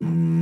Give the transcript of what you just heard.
mm,